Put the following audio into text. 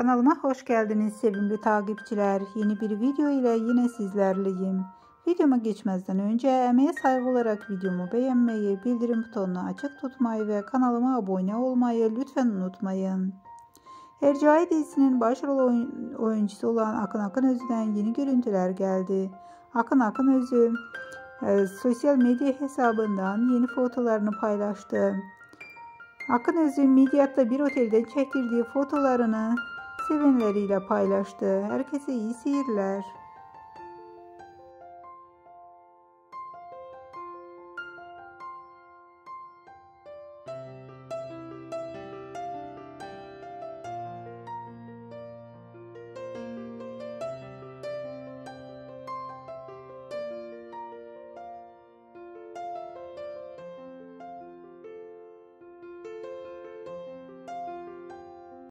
Kanalıma hoş geldiniz sevimli takipçiler. Yeni bir video ile yine sizlerleyim. Videoma geçmezden önce emeğe saygı olarak videomu beğenmeyi, bildirim butonunu açık tutmayı ve kanalıma abone olmayı lütfen unutmayın. Hercai dizisinin başrol oyuncusu olan Akın Akın Özü'den yeni görüntüler geldi. Akın Akın Özü e, sosyal medya hesabından yeni fotolarını paylaştı. Akın Özü Midyat'ta bir otelden çektirdiği fotolarını sevenleriyle paylaştı. Herkese iyi seyirler.